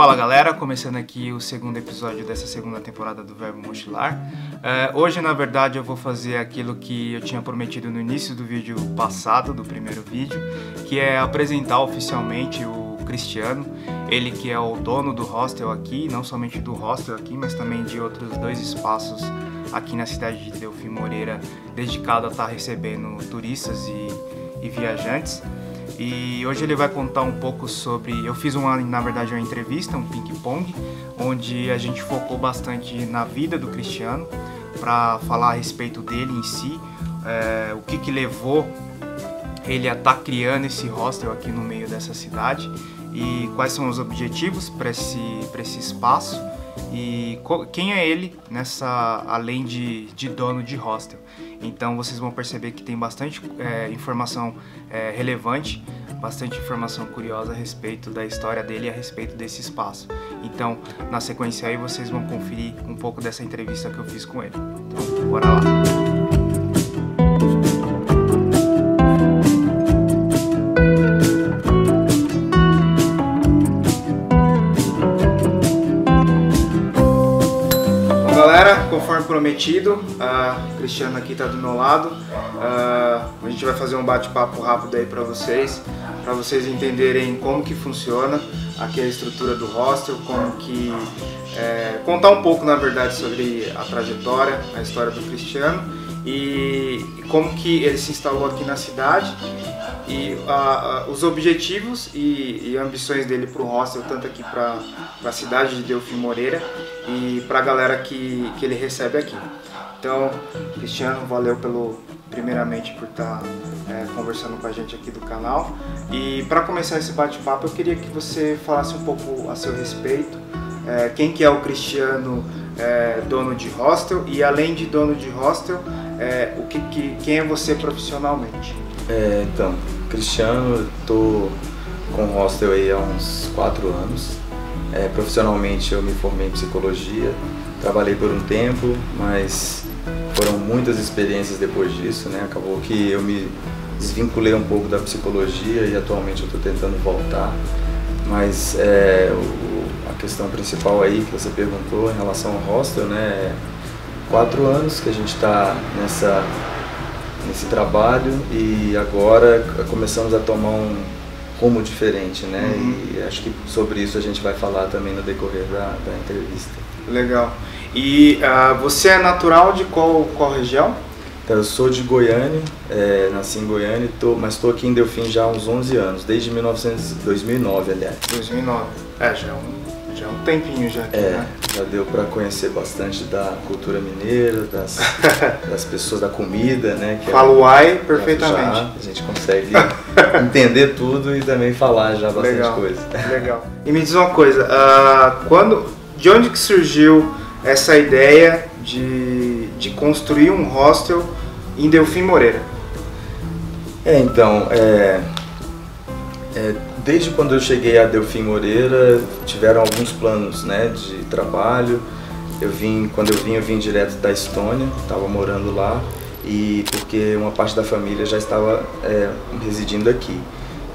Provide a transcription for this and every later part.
Fala galera, começando aqui o segundo episódio dessa segunda temporada do Verbo Mochilar. É, hoje, na verdade, eu vou fazer aquilo que eu tinha prometido no início do vídeo passado, do primeiro vídeo, que é apresentar oficialmente o Cristiano, ele que é o dono do hostel aqui, não somente do hostel aqui, mas também de outros dois espaços aqui na cidade de Delfim Moreira, dedicado a estar recebendo turistas e, e viajantes. E hoje ele vai contar um pouco sobre. Eu fiz uma, na verdade, uma entrevista, um ping-pong, onde a gente focou bastante na vida do Cristiano para falar a respeito dele em si, é, o que, que levou ele a estar tá criando esse hostel aqui no meio dessa cidade e quais são os objetivos para esse, esse espaço e quem é ele nessa além de, de dono de hostel. Então vocês vão perceber que tem bastante é, informação é, relevante, bastante informação curiosa a respeito da história dele e a respeito desse espaço. Então na sequência aí vocês vão conferir um pouco dessa entrevista que eu fiz com ele. Então bora lá. Conforme prometido, a Cristiano aqui está do meu lado. A gente vai fazer um bate-papo rápido aí para vocês, para vocês entenderem como que funciona aqui a estrutura do hostel, como que é, contar um pouco na verdade sobre a trajetória, a história do Cristiano e, e como que ele se instalou aqui na cidade e os objetivos e, e, ambições dele para o hostel, tanto aqui para a cidade de Delfim Moreira e para a galera que, que ele recebe aqui. Então, Cristiano, valeu pelo primeiramente por estar tá, é, conversando com a gente aqui do canal. E para começar esse bate-papo, eu queria que você falasse um pouco a seu respeito, é, quem que é o Cristiano é, dono de hostel e além de dono de hostel, é, o que, que, quem é você profissionalmente? É, então, Cristiano, estou com hostel aí há uns quatro anos. É, profissionalmente eu me formei em psicologia, trabalhei por um tempo, mas foram muitas experiências depois disso, né? Acabou que eu me desvinculei um pouco da psicologia e atualmente eu estou tentando voltar. Mas é, o, a questão principal aí que você perguntou em relação ao hostel, né? É quatro anos que a gente está nessa nesse trabalho e agora começamos a tomar um rumo diferente, né? Uhum. E acho que sobre isso a gente vai falar também no decorrer da, da entrevista. Legal. E uh, você é natural de qual, qual região? Então, eu sou de Goiânia, é, nasci em Goiânia, tô, mas estou aqui em Delfim já há uns 11 anos, desde 1900, 2009, aliás. 2009, é, já é um já é um tempinho já aqui, é, né? Já deu para conhecer bastante da cultura mineira, das, das pessoas, da comida, né? Que Falo uai perfeitamente. Já, a gente consegue entender tudo e também falar já bastante Legal. coisa. Legal. E me diz uma coisa, uh, quando, de onde que surgiu essa ideia de, de construir um hostel em Delfim Moreira? É, então, é, é desde quando eu cheguei a Delfim Moreira, tiveram alguns planos né, de trabalho. Eu vim, quando eu vim, eu vim direto da Estônia, estava morando lá, e porque uma parte da família já estava é, residindo aqui.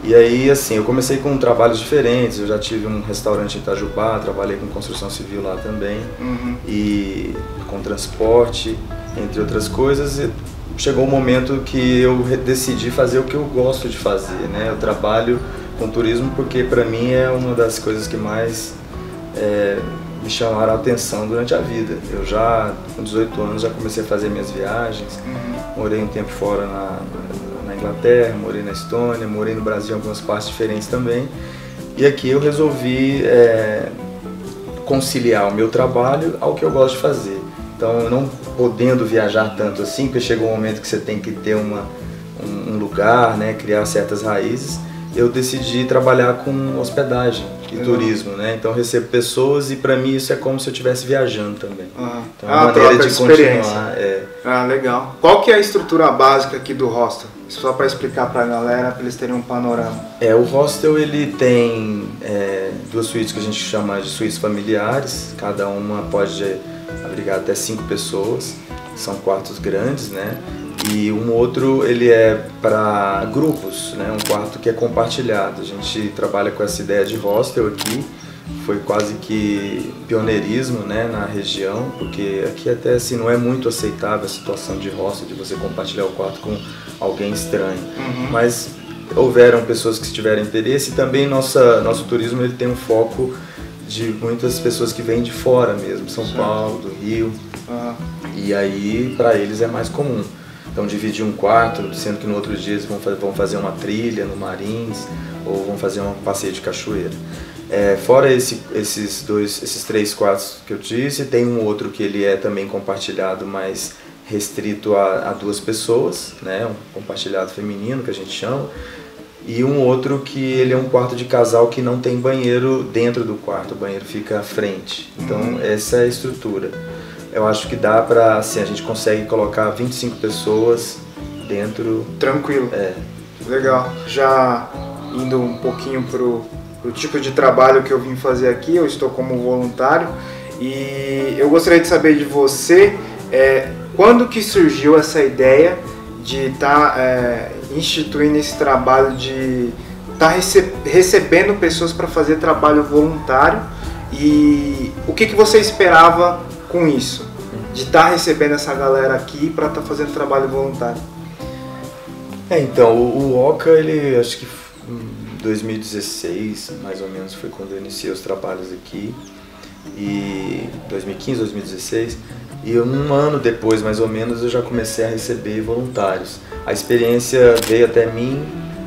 E aí, assim, eu comecei com trabalhos diferentes, eu já tive um restaurante em Itajubá, trabalhei com construção civil lá também, uhum. e com transporte, entre outras coisas. E chegou o um momento que eu decidi fazer o que eu gosto de fazer, né? Eu trabalho com turismo porque para mim é uma das coisas que mais é, me chamaram a atenção durante a vida. Eu já, com 18 anos, já comecei a fazer minhas viagens, uhum. morei um tempo fora na, na Inglaterra, morei na Estônia, morei no Brasil em algumas partes diferentes também. E aqui eu resolvi é, conciliar o meu trabalho ao que eu gosto de fazer. Então, não podendo viajar tanto assim, porque chega um momento que você tem que ter uma, um, um lugar, né, criar certas raízes, eu decidi trabalhar com hospedagem e Legal. turismo, né? Então recebo pessoas e para mim isso é como se eu estivesse viajando também. Ah, então, é uma ah, maneira de, de continuar. É. Ah, legal. Qual que é a estrutura básica aqui do hostel? Só para explicar para a galera, para eles terem um panorama. É, o hostel ele tem é, duas suítes que a gente chama de suítes familiares. Cada uma pode abrigar até cinco pessoas. São quartos grandes, né? E um outro ele é para grupos, né? um quarto que é compartilhado. A gente trabalha com essa ideia de hostel aqui, foi quase que pioneirismo né, na região, porque aqui até assim não é muito aceitável a situação de roça, de você compartilhar o quarto com alguém estranho. Uhum. Mas houveram pessoas que tiveram interesse e também nossa, nosso turismo ele tem um foco de muitas pessoas que vêm de fora mesmo, São Certo. Paulo, do Rio, Ah, e aí para eles é mais comum. Então dividir um quarto, sendo que no outro dia eles vão, vão fazer uma trilha no Marins ou vão fazer um passeio de cachoeira. É, fora esse- esses dois, esses três quartos que eu disse, tem um outro que ele é também compartilhado, mas restrito a, a duas pessoas, né? Um compartilhado feminino que a gente chama. E um outro que ele é um quarto de casal que não tem banheiro dentro do quarto, o banheiro fica à frente. Então Uhum. essa é a estrutura. Eu acho que dá pra, assim, a gente consegue colocar 25 pessoas dentro. tranquilo. É, Legal. Já indo um pouquinho pro, pro tipo de trabalho que eu vim fazer aqui, eu estou como voluntário e eu gostaria de saber de você é, quando que surgiu essa ideia de estar instituindo esse trabalho de estar recebendo pessoas para fazer trabalho voluntário e o que, que você esperava com isso? De estar recebendo essa galera aqui para estar fazendo trabalho voluntário. É, então, o, o Oca, ele acho que em 2016, mais ou menos, foi quando eu iniciei os trabalhos aqui. E 2015, 2016. E um ano depois, mais ou menos, eu já comecei a receber voluntários. A experiência veio até mim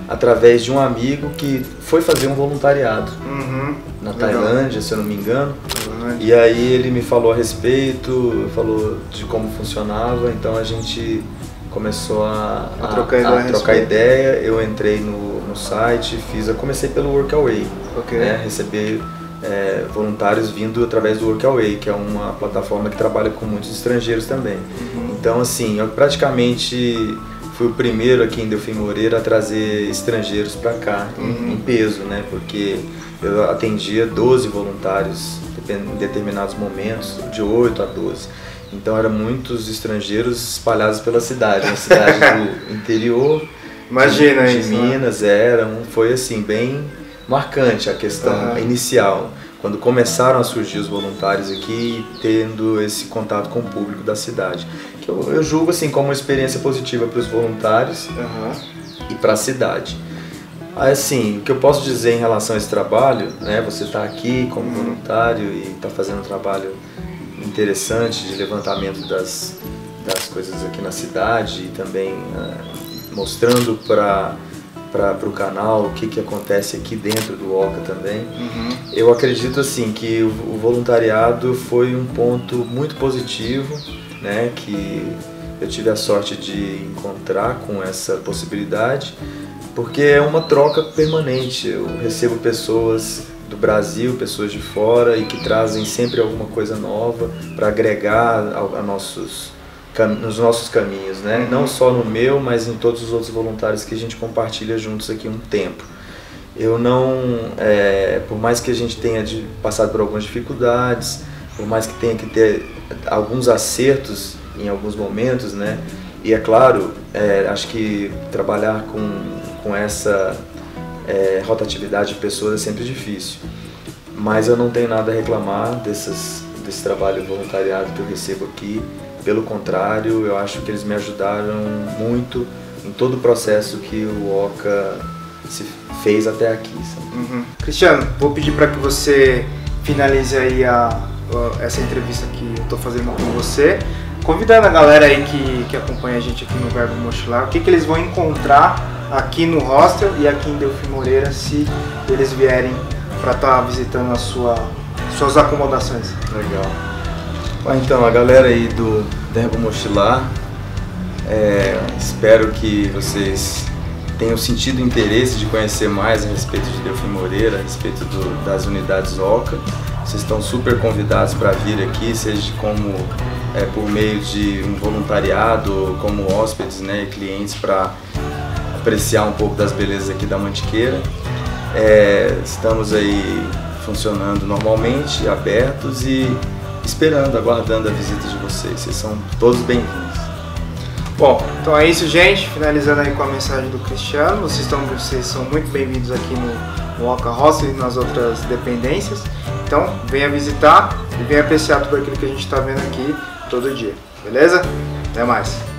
através de um amigo que foi fazer um voluntariado Uhum. na Legal. Tailândia, se eu não me engano. Tailândia. E aí ele me falou a respeito, falou de como funcionava, então a gente começou a, A trocar ideia a trocar ideia. Eu entrei no, no site, fiz, eu comecei pelo Workaway, Ok. né, receber é, voluntários vindo através do Workaway, que é uma plataforma que trabalha com muitos estrangeiros também. Uhum. Então assim, eu praticamente fui o primeiro aqui em Delfim Moreira a trazer estrangeiros para cá em- Uhum. em peso, né? Porque eu atendia 12 voluntários em determinados momentos, de 8 a 12. Então eram muitos estrangeiros espalhados pela cidade, uma cidade do interior Imagina de, de isso. né? Minas, era um, foi assim bem marcante a questão Aham. inicial, quando começaram a surgir os voluntários aqui, tendo esse contato com o público da cidade, que eu, eu julgo assim como uma experiência positiva para os voluntários Aham. e para a cidade. Assim, o que eu posso dizer em relação a esse trabalho, né? Você está aqui como voluntário e está fazendo um trabalho interessante de levantamento das, das coisas aqui na cidade e também ah, mostrando para para o canal o que, que acontece aqui dentro do OCA também. Uhum. Eu acredito assim que o, o voluntariado foi um ponto muito positivo, né, que eu tive a sorte de encontrar com essa possibilidade, porque é uma troca permanente. Eu recebo pessoas do Brasil, pessoas de fora e que trazem sempre alguma coisa nova para agregar ao- a nossos nos nossos caminhos, né? Não só no meu, mas em todos os outros voluntários que a gente compartilha juntos aqui um tempo. Eu não, é, por mais que a gente tenha de, passado por algumas dificuldades, por mais que tenha que ter alguns acertos em alguns momentos, né? E é claro, é, acho que trabalhar com, com essa é, rotatividade de pessoas é sempre difícil. Mas eu não tenho nada a reclamar dessas, desse trabalho voluntariado que eu recebo aqui. Pelo contrário, eu acho que eles me ajudaram muito em todo o processo que o OCA se fez até aqui. Uhum. Cristiano, vou pedir para que você finalize aí a, a- essa entrevista que eu estou fazendo com você, convidando a galera aí que, que acompanha a gente aqui no Verbo Mochilar, o que, que eles vão encontrar aqui no hostel e aqui em Delfim Moreira se eles vierem para estar visitando a sua, suas acomodações. Legal. Bom, então, a galera aí do Verbo Mochilar, é, espero que vocês tenham sentido interesse de conhecer mais a respeito de Delfim Moreira, a respeito do- das unidades OCA. Vocês estão super convidados para vir aqui, seja como é, por meio de um voluntariado, como hóspedes né, e clientes para apreciar um pouco das belezas aqui da Mantiqueira. É, estamos aí funcionando normalmente, abertos e esperando, aguardando a visita de vocês. Vocês são todos bem-vindos. Bom, então é isso, gente. Finalizando aí com a mensagem do Cristiano. Vocês, estão, vocês são muito bem-vindos aqui no Oca Roça e nas outras dependências. Então venha visitar e venha apreciar tudo aquilo que a gente está vendo aqui todo dia. Beleza? Até mais!